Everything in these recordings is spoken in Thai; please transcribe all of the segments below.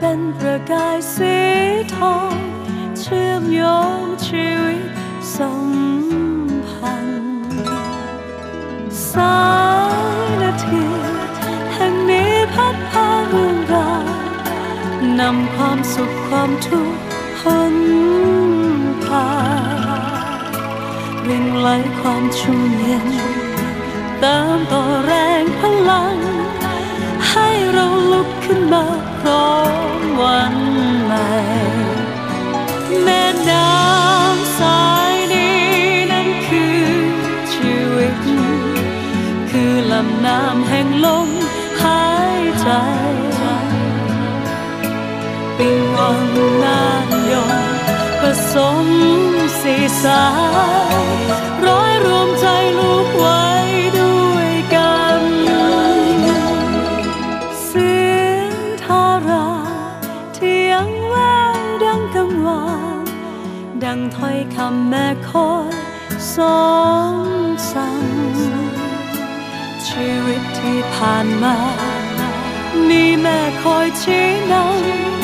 เป็นประกายสีทอง เชื่อมโยงชีวิตสัมพันธ์สายนาทีแห่งนี้พัดพาเรื่องราว นำความสุขความทุกข์พ้นพาเรียงไหลความชุ่มเย็นเติมต่อแรงพลัง ให้เราลุกขึ้นมาำน้ำแห่งลมหายใจปิงวังนานยงผสมสีสายร้อยรวมใจลูกไว้ด้วยกันเสียงทาราที่ยังแววดังกังวานดังถ้อยคำแม่คอยสองสั่ง ชีวิตที่ผ่านมา มีแม่คอยชี้นำ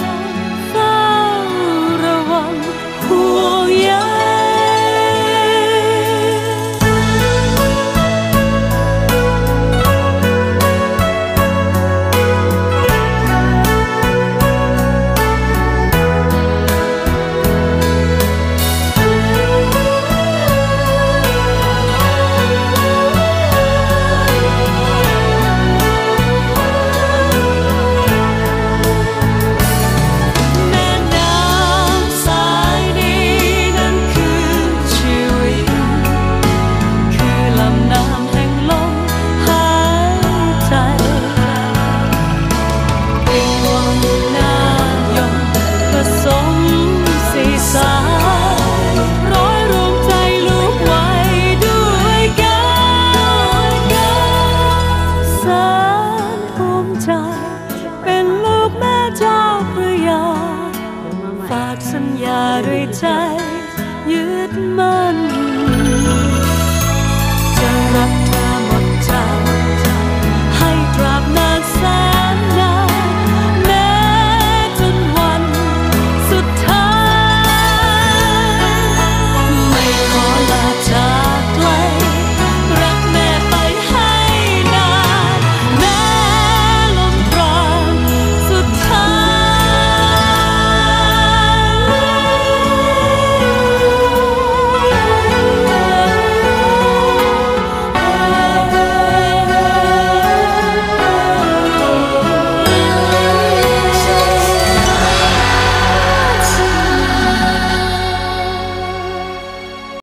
ใจ เป็นลูกแม่เจ้าพระยา ฝากสัญญาด้วยใจ ยึดมั่น